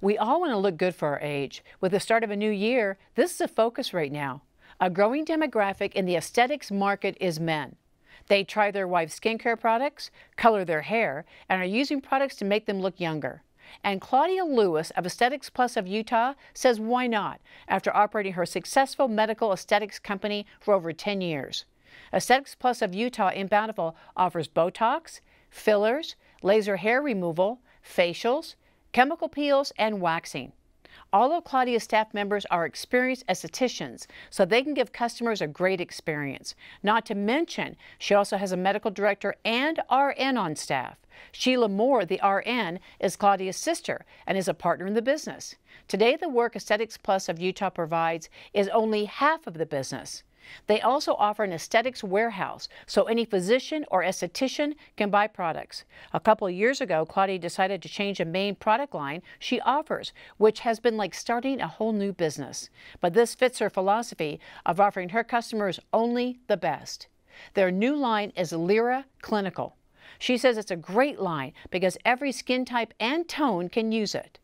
We all want to look good for our age. With the start of a new year, this is a focus right now. A growing demographic in the aesthetics market is men. They try their wife's skincare products, color their hair, and are using products to make them look younger. And Claudia Lewis of Aesthetics Plus of Utah says why not after operating her successful medical aesthetics company for over 10 years. Aesthetics Plus of Utah in Bountiful offers Botox, fillers, laser hair removal, facials, chemical peels, and waxing. All of Claudia's staff members are experienced estheticians, so they can give customers a great experience. Not to mention, she also has a medical director and RN on staff. Sheila Moore, the RN, is Claudia's sister and is a partner in the business. Today, the work Aesthetics Plus of Utah provides is only half of the business. They also offer an aesthetics warehouse, so any physician or esthetician can buy products. A couple years ago, Claudia decided to change a main product line she offers, which has been like starting a whole new business. But this fits her philosophy of offering her customers only the best. Their new line is Lira Clinical. She says it's a great line because every skin type and tone can use it.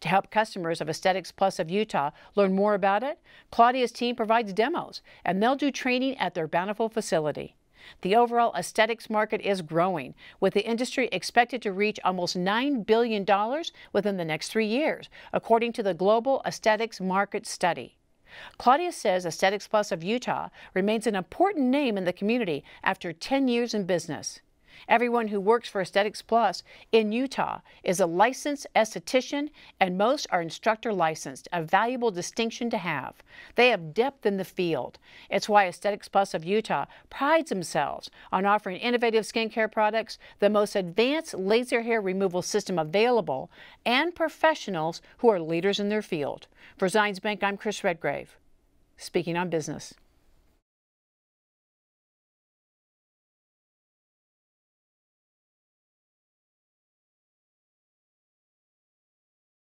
To help customers of Aesthetics Plus of Utah learn more about it, Claudia's team provides demos, and they'll do training at their Bountiful facility. The overall aesthetics market is growing, with the industry expected to reach almost $9 billion within the next three years, according to the Global Aesthetics Market Study. Claudia says Aesthetics Plus of Utah remains an important name in the community after 10 years in business. Everyone who works for Aesthetics Plus in Utah is a licensed esthetician, and most are instructor licensed, a valuable distinction to have. They have depth in the field. It's why Aesthetics Plus of Utah prides themselves on offering innovative skincare products, the most advanced laser hair removal system available, and professionals who are leaders in their field. For Zions Bank, I'm Chris Redgrave, speaking on business.